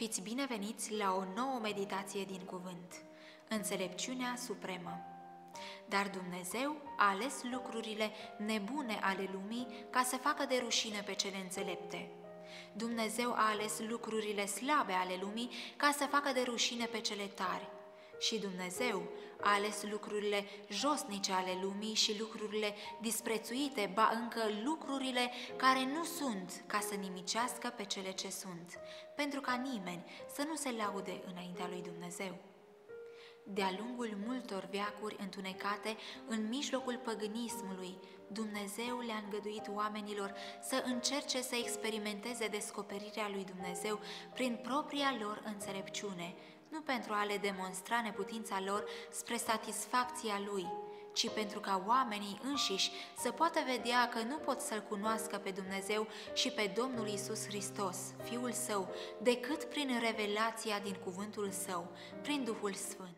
Fiți bineveniți la o nouă meditație din cuvânt, Înțelepciunea Supremă. Dar Dumnezeu a ales lucrurile nebune ale lumii ca să facă de rușine pe cele înțelepte. Dumnezeu a ales lucrurile slabe ale lumii ca să facă de rușine pe cele tari. Și Dumnezeu a ales lucrurile josnice ale lumii și lucrurile disprețuite, ba încă lucrurile care nu sunt, ca să nimicească pe cele ce sunt, pentru ca nimeni să nu se laude înaintea lui Dumnezeu. De-a lungul multor veacuri întunecate, în mijlocul păgânismului, Dumnezeu le-a îngăduit oamenilor să încerce să experimenteze descoperirea lui Dumnezeu prin propria lor înțelepciune, nu pentru a le demonstra neputința lor spre satisfacția Lui, ci pentru ca oamenii înșiși să poată vedea că nu pot să-L cunoască pe Dumnezeu și pe Domnul Isus Hristos, Fiul Său, decât prin revelația din cuvântul Său, prin Duhul Sfânt.